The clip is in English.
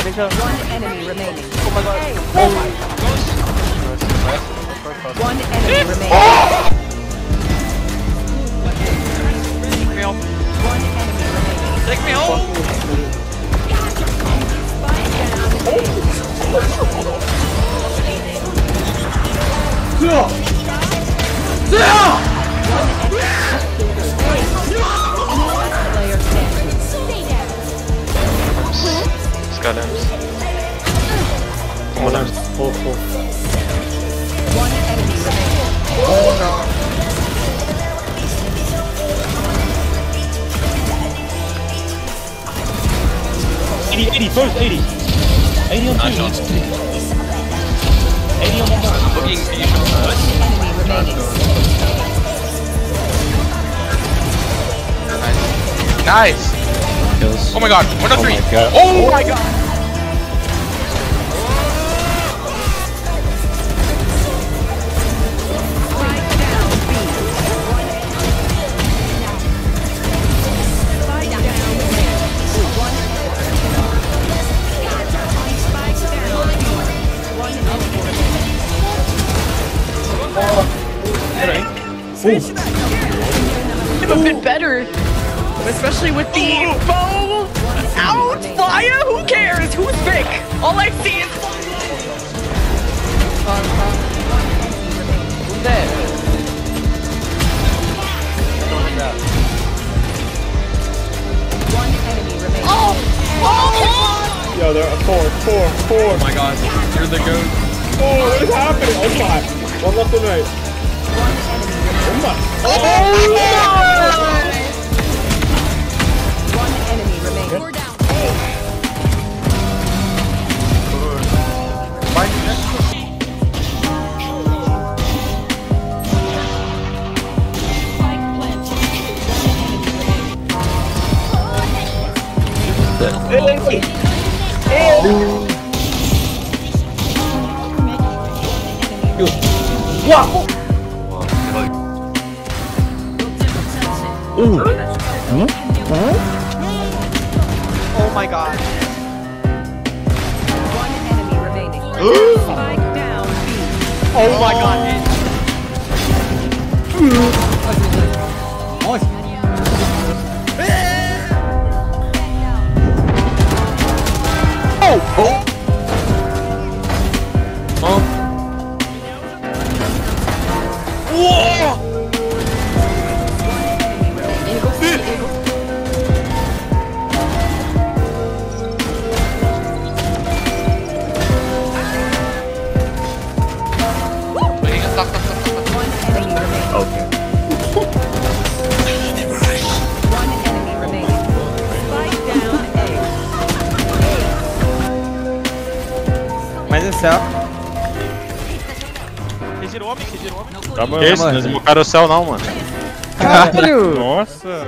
One enemy remaining. Oh my god. Oh my. One enemy remaining. Oh! Take me home. One enemy remaining. Take me home. Skylanders. Come on, Ems. One enemy remaining. Oh Eighty, eighty, first eighty. Eighty on Nice two. shots. Eighty on one. Looking for you. Enemy remaining. Nice. Nice. Kills. Oh my god. One, two, Oh three. my god. Oh my god. Remaining. a bit better. Especially with the bow out fire. Who cares? Who's Vic? All I see is One enemy remaining. Yo, there are four, four, four. Oh my god. You're the goat. Oh, what is happening? Oh my. One left and right. Oh, oh, One enemy remaining. Oh my. One enemy remaining. Oh my god. One enemy remaining. Spike down B. Oh my god. Hmm. céu. Regirou homem, homem. Tá bom, não smocaram o céu não, mano. Caralho! Nossa!